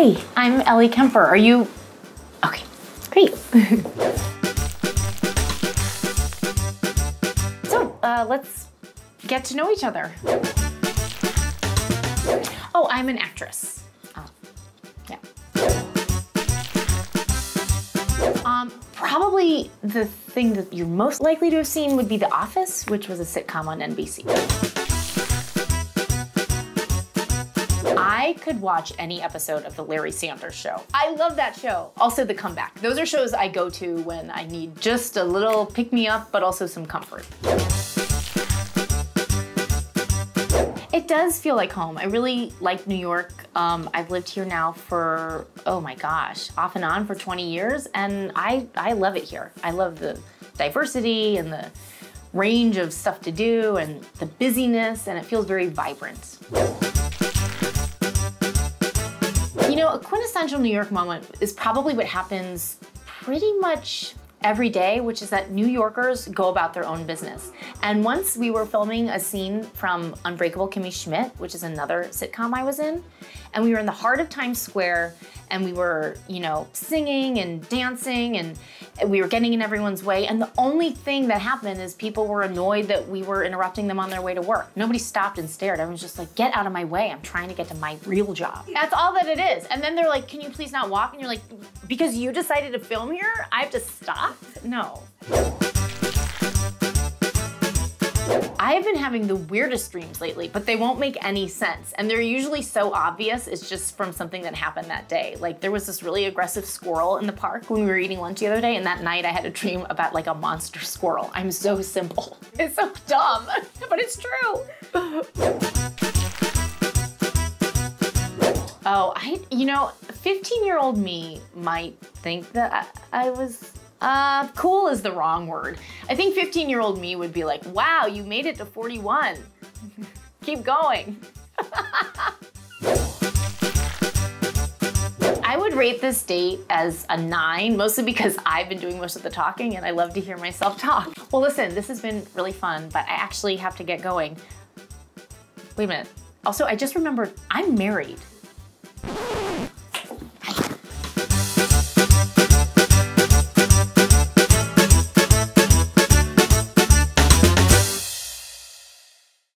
Hi, I'm Ellie Kemper. Are you. Okay, great. so, uh, let's get to know each other. Oh, I'm an actress. Oh, yeah. Um, probably the thing that you're most likely to have seen would be The Office, which was a sitcom on NBC. I could watch any episode of The Larry Sanders Show. I love that show. Also, The Comeback. Those are shows I go to when I need just a little pick me up, but also some comfort. It does feel like home. I really like New York. Um, I've lived here now for, oh my gosh, off and on for 20 years, and I, I love it here. I love the diversity and the range of stuff to do and the busyness, and it feels very vibrant. You know, a quintessential New York moment is probably what happens pretty much every day, which is that New Yorkers go about their own business. And once we were filming a scene from Unbreakable Kimmy Schmidt, which is another sitcom I was in, and we were in the heart of Times Square and we were, you know, singing and dancing and we were getting in everyone's way. And the only thing that happened is people were annoyed that we were interrupting them on their way to work. Nobody stopped and stared. Everyone's just like, get out of my way. I'm trying to get to my real job. That's all that it is. And then they're like, can you please not walk? And you're like, because you decided to film here, I have to stop? No. I've been having the weirdest dreams lately, but they won't make any sense. And they're usually so obvious, it's just from something that happened that day. Like there was this really aggressive squirrel in the park when we were eating lunch the other day, and that night I had a dream about like a monster squirrel. I'm so simple. It's so dumb, but it's true. Oh, I, you know, 15 year old me might think that I, I was uh, cool is the wrong word. I think 15 year old me would be like, wow, you made it to 41. Keep going. I would rate this date as a nine, mostly because I've been doing most of the talking and I love to hear myself talk. Well, listen, this has been really fun, but I actually have to get going. Wait a minute. Also, I just remembered I'm married.